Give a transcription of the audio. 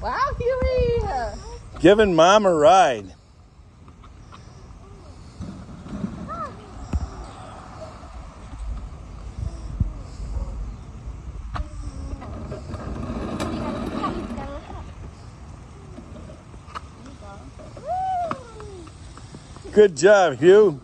wow, Huey. Giving mom a ride. Good job, Hugh.